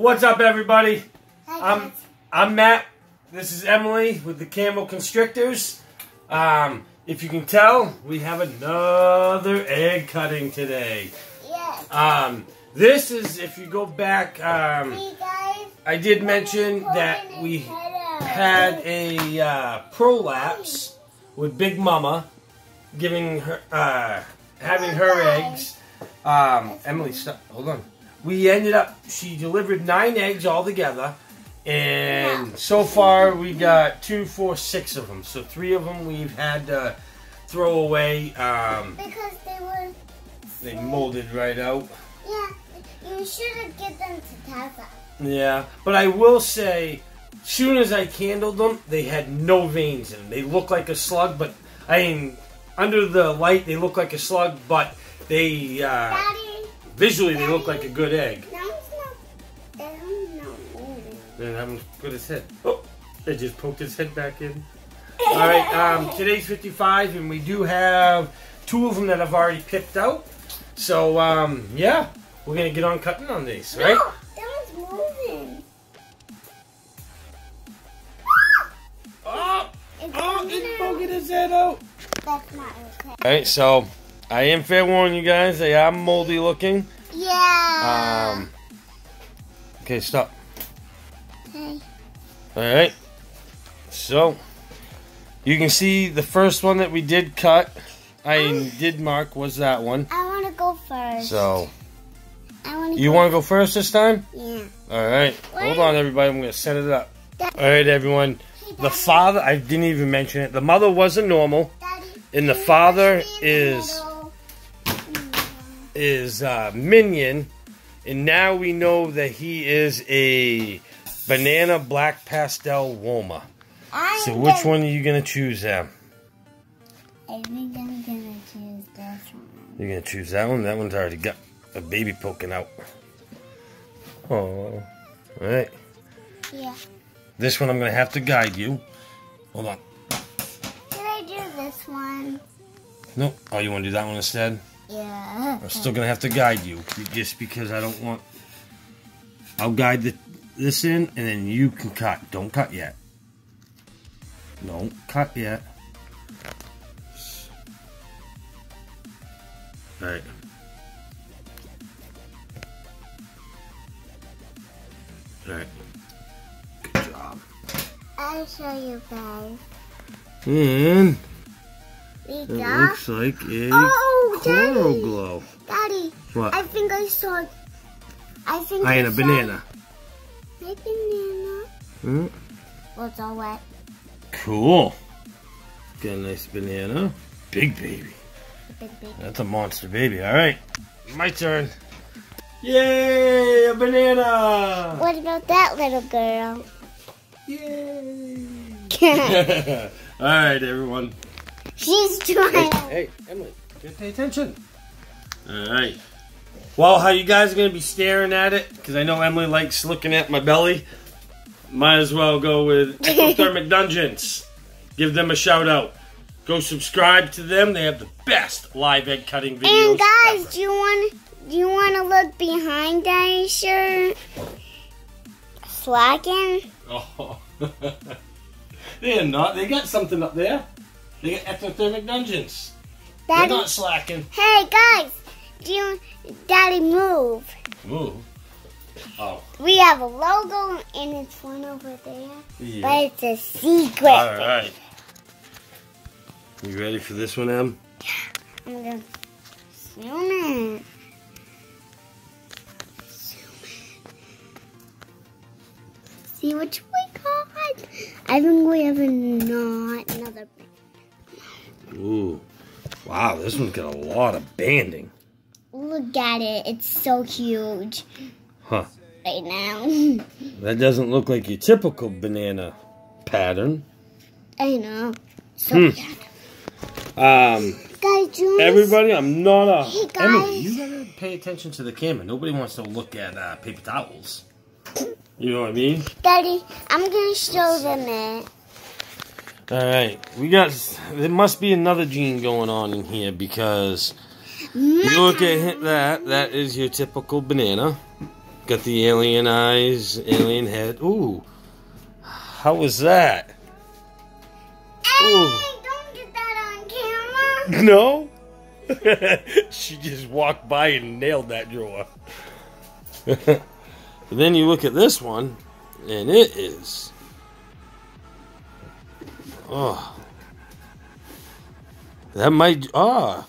What's up, everybody? Hi, I'm I'm Matt. This is Emily with the Camo Constrictors. Um, if you can tell, we have another egg cutting today. Yes. Um, this is if you go back. Um, Hey guys. I did mention that we had a uh, prolapse with Big Mama, giving her, uh, having her eggs. Um, Emily, stop. Hold on. We ended up. She delivered nine eggs altogether, and so far we got two, four, six of them. So three of them we've had to throw away. Um, Because they were. they molded right out. Yeah. You should have given them to Tessa. Yeah, but I will say, soon as I candled them, they had no veins in them. They look like a slug, but I mean, under the light, they look like a slug, but they uh, Daddy. Visually they look like a good egg. No, it's not. That's not moving. Then I'm good his head. Oh, they just poked his head back in. All right, um, today's 55, and we do have two of them that I've already picked out. So um, yeah, we're gonna get on cutting on these, right? No, that one's moving. Oh, oh, poking his head out. That's not okay. Alright, so I am fair warning you guys, they are moldy looking. Yeah. Um Okay, stop. Hey. Alright. So you can see the first one that we did cut, I did mark was that one. I want to go first. So I want to. you wanna go first this time? Yeah. Alright. Hold on everybody, I'm gonna set it up. Dad- Alright everyone. Hey, The father I didn't even mention it. The mother wasn't normal. Daddy. And the father push me in the is? Is uh, Minion, and now we know that he is a banana black pastel Woma. I'm So which one are you gonna choose, Em? I think I'm gonna choose this one. You're gonna choose that one. That one's already got a baby poking out. Oh, all right. Yeah. This one I'm gonna have to guide you. Hold on. Can I do this one? Nope. Oh, you want to do that one instead? Yeah. I'm still gonna have to guide you, just because I don't want. I'll guide the, this in, and then you can cut. Don't cut yet. Don't cut yet. All right. All right. Good job. I'll show you guys. And it got. looks like a Oh, coral Daddy! glow. Daddy, What? I think I saw. I think I I and a banana. My banana Hmm? was all wet. Cool. Got a nice banana. Big baby. Big, big. That's a monster baby. All right. My turn. Yay, a banana. What about that little girl? Yay. All right, everyone. Hey, trying. hey, Emily, you gotta pay attention. All right. Well, how you guys gonna be staring at it? Because I know Emily likes looking at my belly. Might as well go with Ectothermic Dungeons. Give them a shout out. Go subscribe to them. They have the best live egg cutting videos. And guys, ever. do you want do you want to look behind Daddy's shirt? Slacking. Oh. They're not. They got something up there. They got Ectothermic Dungeons. They're not slacking. Hey guys, do you, Daddy move? Move. Oh. We have a logo and it's one over there, Yeah. but it's a secret. All right. You ready for this one, Em? Yeah. I'm gonna zoom in. See what we got? I think we have a not another. Wow, this one's got a lot of banding. Look at it. It's so huge Huh. right now. That doesn't look like your typical banana pattern. I know. So Hmm. yeah. Um, guys, everybody, I'm not a. Hey, guys. Emily, you gotta pay attention to the camera. Nobody wants to look at uh, paper towels. You know what I mean? Daddy, I'm gonna show them it. All right, we got. There must be another gene going on in here because you look at that. That is your typical banana. got the alien eyes, alien head. Ooh, how was that? Get that on camera. No? she just walked by and nailed that drawer. then you look at this one, and it is. Oh. That might. Ah.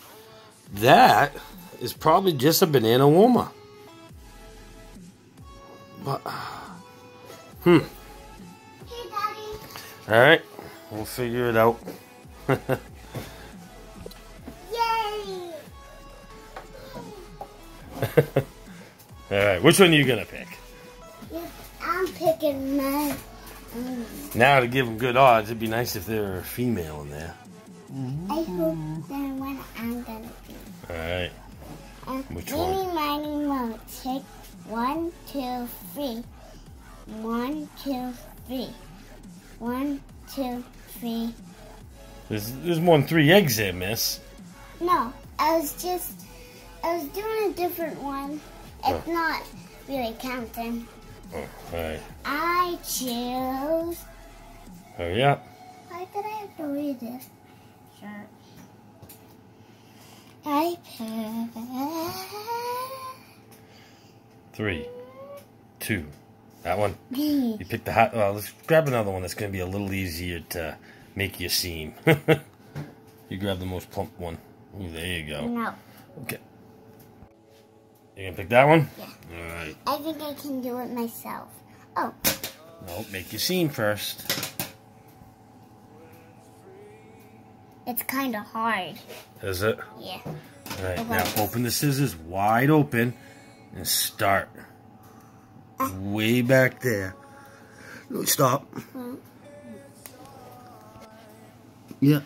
that is probably just a banana woma. But. Hmm. Hey, Daddy. Alright. We'll figure it out. Yay. Alright. Which one are you going to pick? I'm picking my. Now, to give them good odds, it'd be nice if there were a female in there. I hope that one I'm gonna be. Alright. Uh, Which Meeny, one? miny, moe. Take one, two, three. One, two, three. One, two, three. There's, there's more than three eggs there, miss. No, I was just, I was doing a different one. It's not really counting. Oh, alright. I choose. Oh, Hurry up. Why did I have to read this? Sure. I Three, two, that one. pick. You picked the hot. Well, let's grab another one that's going to be a little easier to make you seam. you grab the most plump one. Ooh, there you go. No, Okay. You gonna pick that one? Yeah. All right. I think I can do it myself. Oh, Nope. Make your seam first. it's kind of hard. Is it? Yeah. All right. Okay. Now open the scissors wide open and start. Way back there. No, stop. Hmm. Yeah.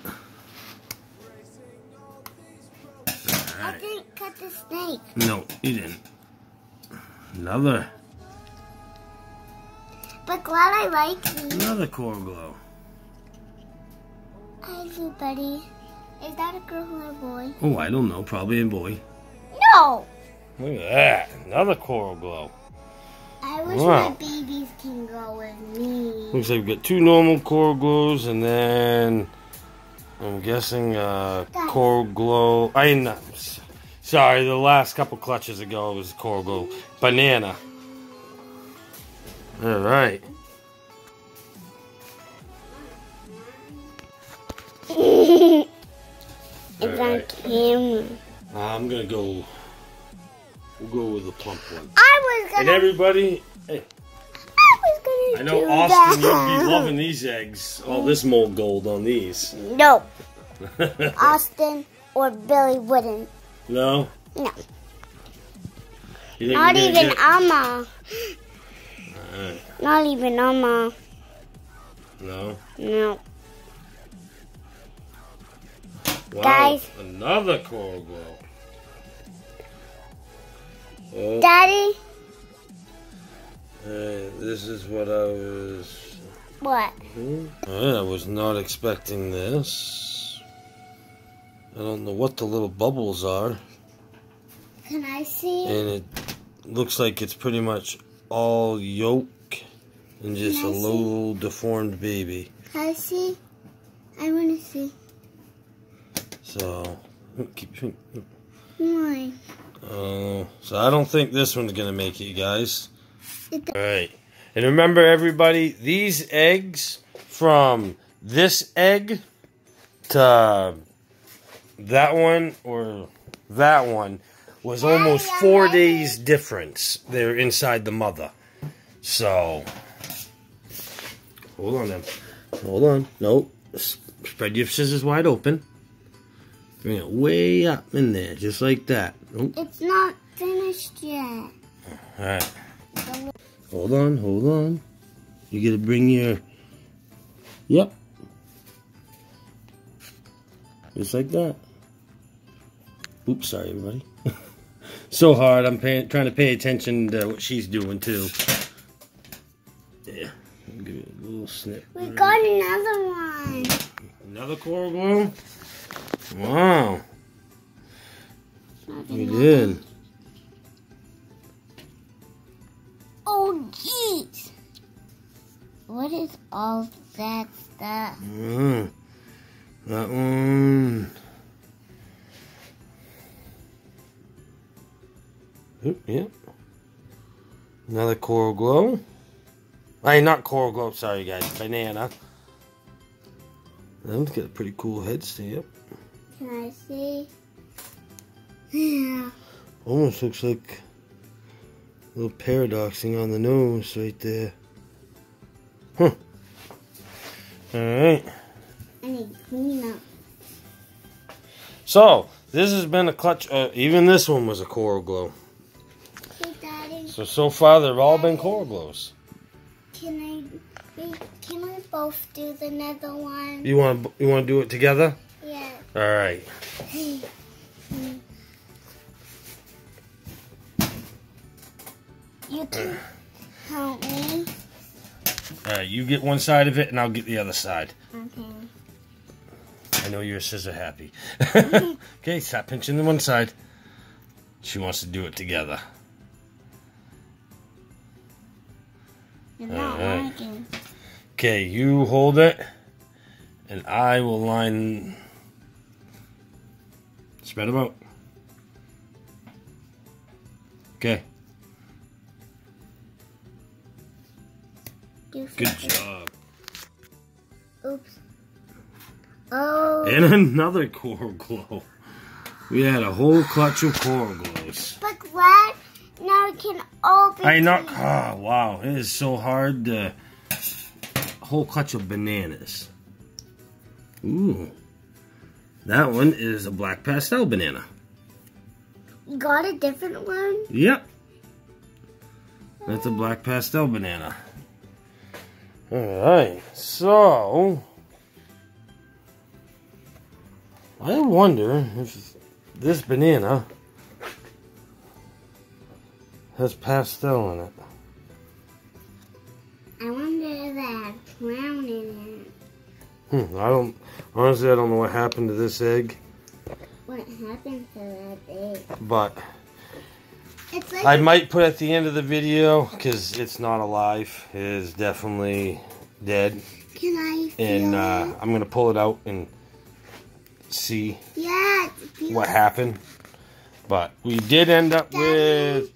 The snake. No, you didn't. Another, But glad I like these. another coral glow. Hi, everybody. Is that a girl or a boy? Oh, I don't know. Probably a boy. No! Look at that. Another coral glow. I wish Wow. my babies can go with me. Looks like we've got two normal coral glows and then I'm guessing uh, coral glow. I mean, sorry, the last couple clutches ago was coral glow. Banana. All right. it's on camera. I'm gonna go. We'll go with the plump one. I was And gonna. everybody, hey, I was gonna I know Austin, that. you'd be loving these eggs. All this mold gold on these. No, Austin or Billy wouldn't. No. No. Not even get- Alma. Not even Alma. No. No. Wow, Guys. Another coral glow. Oh, Daddy, hey, this is what I was. what? Hmm? I was not expecting this. I don't know what the little bubbles are, Can I see? and it looks like it's pretty much all yolk and just a I see? little deformed baby. Can I see? I want to see. So, keep. Why? Uh, so I don't think this one's gonna make it, guys. It- All right, and remember, everybody, these eggs from this egg to that one or that one was almost four days difference. They're inside the mother, so hold on, then. Hold on. Nope. Spread your scissors wide open. Bring it way up in there, just like that. Nope. It's not finished yet. Alright. Hold on, hold on. You gotta bring your. Yep. Just like that. Oops, sorry, everybody. so hard. I'm paying, trying to pay attention to what she's doing too. Yeah. Give it a little snip. We got another one. Another coral glow. Wow, we did. Oh, jeez. What is all that stuff? Mm, that one. Oop, yep. Another coral glow. Hey, not coral glow, sorry guys. Banana. That one's got a pretty cool head stamp. Can I see? Yeah. Almost looks like a little paradoxing on the nose right there. Huh. Alright. I need clean up. So, this has been a clutch. Uh, even this one was a coral glow. Hey, Daddy. So, so far they've all been coral glows. Can I? Can we both do the nether one? You want to you want to do it together? Yeah. All right. You can help me. All right. You get one side of it, and I'll get the other side. Okay. I know you're scissor happy. okay, stop pinching the one side. She wants to do it together. You're not Alright. liking. Okay, you hold it, and I will line. Spread them out. Okay, good job. Oops. Oh. And another coral glow. We had a whole clutch of coral glows. But glad now it can all be. I not. clean. Oh, wow, it is so hard to. A whole clutch of bananas. Ooh. That one is a black pastel banana. You got a different one? Yep. That's a black pastel banana. Alright, so. I wonder if this banana has pastel in it. I wonder if that brown in Hmm, I don't. Honestly, I don't know what happened to this egg. What happened to that egg? but It's like I might put at the end of the video because it's not alive. It is definitely dead. Can I feel and uh, it? I'm gonna pull it out and see Yeah. What happened. But we did end up with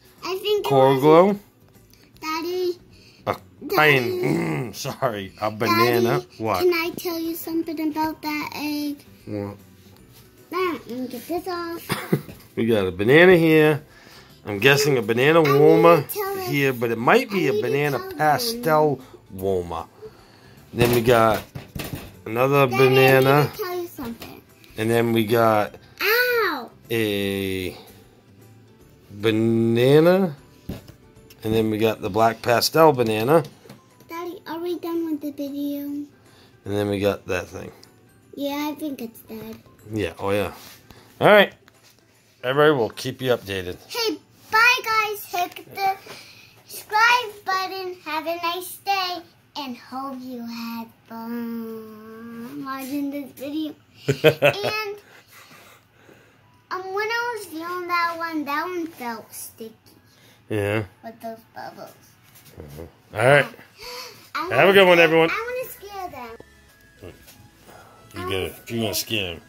I think it coral glow. Daddy. A, mean, mm, sorry, a banana. Daddy, What? Can I tell you something about that egg? What? Now, let me get this off. we got a banana here. I'm guessing a banana need woma to tell them- here, but it might be a banana tell them. pastel woma. Then we got another Daddy, banana, need to tell you something. and then we got Ow! a banana, and then we got the black pastel banana, Daddy, are we done with the video? and then we got that thing. Yeah, I think it's dead. Yeah, oh yeah. All right, everybody, we'll keep you updated. Hey, bye guys. Hit the subscribe button. Have a nice day. And hope you had fun watching this video. and um, when I was feeling that one, that one felt sticky yeah. with those bubbles. Uh -huh. All right, I Have a good one, everyone. I want to scare them. you get it. You want to scare him.